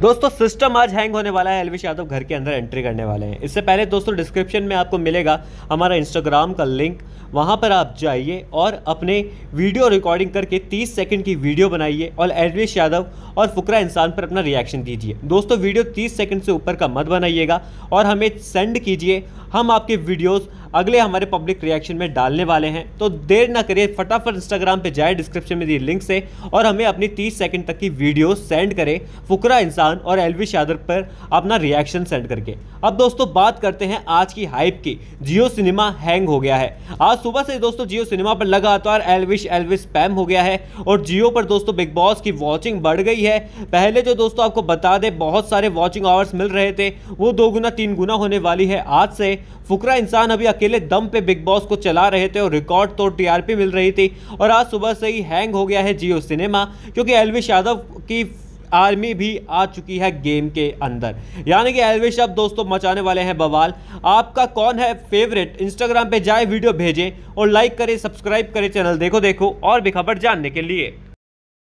दोस्तों सिस्टम आज हैंग होने वाला है। एलविश यादव घर के अंदर एंट्री करने वाले हैं। इससे पहले दोस्तों डिस्क्रिप्शन में आपको मिलेगा हमारा इंस्टाग्राम का लिंक वहाँ पर आप जाइए और अपने वीडियो रिकॉर्डिंग करके 30 सेकंड की वीडियो बनाइए और एलविश यादव और फुकरा इंसान पर अपना रिएक्शन दीजिए दोस्तों वीडियो 30 सेकंड से ऊपर का मत बनाइएगा और हमें सेंड कीजिए। हम आपके वीडियोस अगले हमारे पब्लिक रिएक्शन में डालने वाले हैं तो देर ना करिए, फटाफट इंस्टाग्राम पे जाए डिस्क्रिप्शन में दिए लिंक से, और हमें अपनी 30 सेकंड तक की वीडियो सेंड करें, फुकरा इंसान और एलविश यादव पर अपना रिएक्शन सेंड करके। अब दोस्तों, बात करते हैं आज की हाइप की। जियो सिनेमा हैंग हो गया है। आज सुबह से दोस्तों जियो सिनेमा पर लगातार एलविश एलविश स्पैम हो गया है, और जियो पर दोस्तों बिग बॉस की वॉचिंग बढ़ गई है। पहले जो दोस्तों, आपको बता दें, बहुत सारे वॉचिंग आवर्स मिल रहे थे, वो दो गुना तीन गुना होने वाली है आज से। फुकरा इंसान अभी अकेले दम पे बिग बॉस को चला रहे थे और रिकॉर्ड तो टीआरपी मिल रही थी। और आज सुबह से ही हैंग हो गया है जियो सिनेमा, क्योंकि एलविश यादव की आर्मी भी आ चुकी है गेम के अंदर। यानी कि एलविश अब दोस्तों मचाने वाले हैं बवाल। आपका कौन है फेवरेट इंस्टाग्राम पे जाए वीडियो भेजें और लाइक करें सब्सक्राइब करें चैनल देखो देखो और भी खबर जानने के लिए।